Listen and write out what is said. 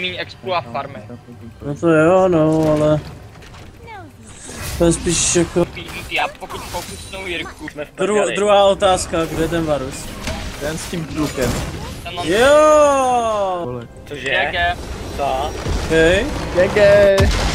méně expu a farmy. No to jo, no, ale... To je spíš jako... Já pokud pokusnou Jirku, Jsme Dru, druhá otázka, kde je ten Varus? Ten s tím klukem. Jo! Cože? GG. Co? Hej. GG.